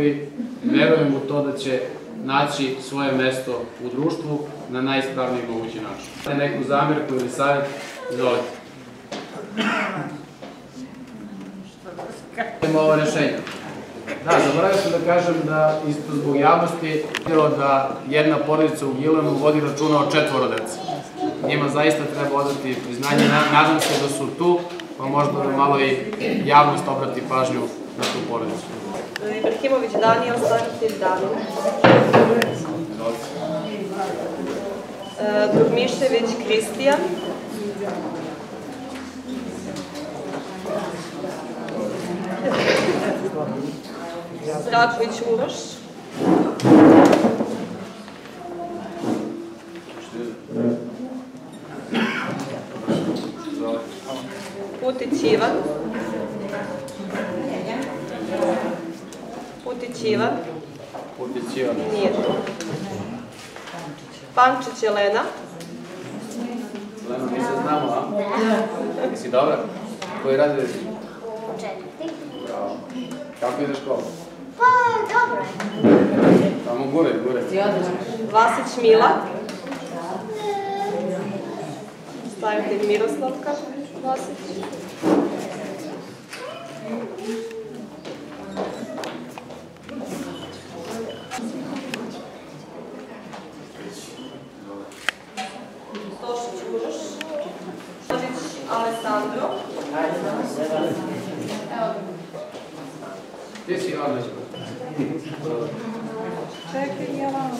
i verujem u to da će naći svoje mesto u društvu na najispravniji mogući način. Neku zamjerku ili savjet, izvolite. Imamo ovo rešenje. Da, zaboravio sam da kažem da isto zbog javnosti bilo da jedna porodica u Gilanu vodi računa o četvoro dece. Njima zaista treba odati priznanje, Na- nadam se da su tu, pa možda da malo i javnost obrati pažnju na tu porodicu. Ibrahimović Danijel, staratelj. Izvolite. E, Dugmišević Kristijan. Raković Uroš. Putić Ivan. Putić Ivan. Putić Ivan. Nije tu. Pančić Jelena. Leno, mi se znamo, a? Ti si dobra? Koji razred? Četiri. Bravo. Kako ide škola? Pa, dobro. Tamo gure, gure. Vasić Mila. Stavitelj Miroslavka Vasić. Alessandro. Ti si nešto. Čekaj, ja vam.